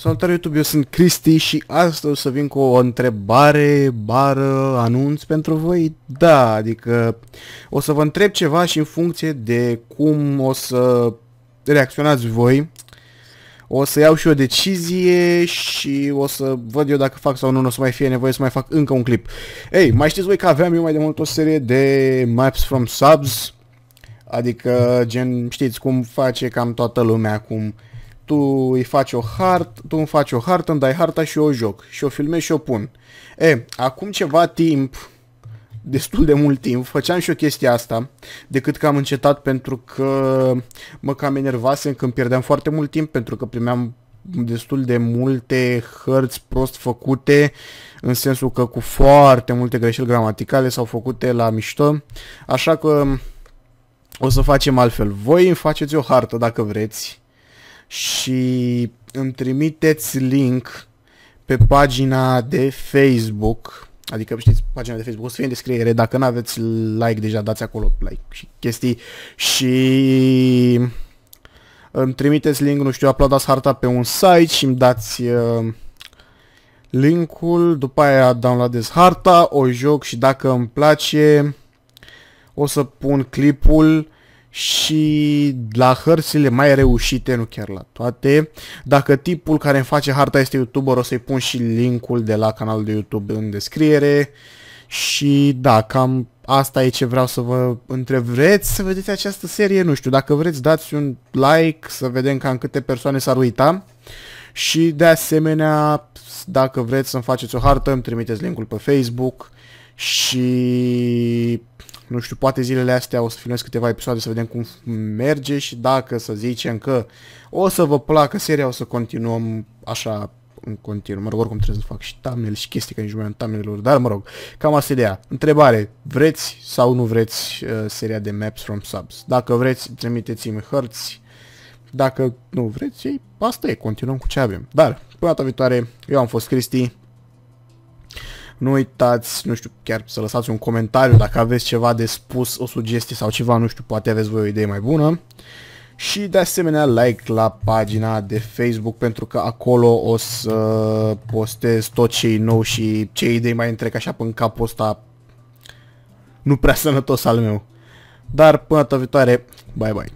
Salutare YouTube, eu sunt Cristi și astăzi o să vin cu o întrebare, bară, anunț pentru voi. Da, adică o să vă întreb ceva și în funcție de cum o să reacționați voi, o să iau și o decizie și o să văd eu dacă fac sau nu, nu o să mai fie nevoie să mai fac încă un clip. Ei, mai știți voi că aveam eu mai de mult o serie de Maps from Subs, adică gen, știți cum face cam toată lumea, cum tu îi faci o hartă, tu îmi faci o hartă, îmi dai harta și eu o joc. Și o filmez și o pun. E, acum ceva timp, destul de mult timp, făceam și o chestie asta, decât că am încetat pentru că mă cam enervasem când pierdeam foarte mult timp, pentru că primeam destul de multe hărți prost făcute, în sensul că cu foarte multe greșeli gramaticale sau făcute la mișto, așa că o să facem altfel. Voi îmi faceți o hartă dacă vreți, și îmi trimiteți link pe pagina de Facebook, adică știți, pagina de Facebook o să fie în descriere, dacă nu aveți like deja dați acolo like și chestii. Și îmi trimiteți link, nu știu, uploadați harta pe un site și îmi dați uh, linkul, după aia downloadez harta, o joc și dacă îmi place o să pun clipul și la hărțile mai reușite, nu chiar la toate. Dacă tipul care îmi face harta este youtuber, o să-i pun și linkul de la canalul de YouTube în descriere. Și da, cam asta e ce vreau să vă întreb. Vreți să vedeți această serie? Nu știu, dacă vreți dați un like să vedem cam câte persoane s-ar uita. Și de asemenea, dacă vreți să-mi faceți o hartă, îmi trimiteți linkul pe Facebook și nu știu, poate zilele astea o să filmez câteva episoade să vedem cum merge și dacă să zicem că o să vă placă seria, o să continuăm așa în continuu. Mă rog, oricum trebuie să fac și thumbnail și chestii, că nici nu mai am thumbnail dar mă rog, cam asta ideea. Întrebare, vreți sau nu vreți uh, seria de Maps from Subs? Dacă vreți, trimiteți-mi hărți. Dacă nu vreți, ei, asta e, continuăm cu ce avem. Dar, până data viitoare, eu am fost Cristi, nu uitați, nu știu, chiar să lăsați un comentariu dacă aveți ceva de spus, o sugestie sau ceva, nu știu, poate aveți voi o idee mai bună. Și de asemenea like la pagina de Facebook pentru că acolo o să postez tot ce e nou și ce idei mai întrec așa până în capul ăsta nu prea sănătos al meu. Dar până data viitoare, bye bye.